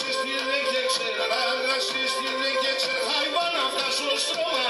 Ρασιστή δεν και ξέρα, ρασιστή δεν και ξέρα, θα να φτάσω στρώμα,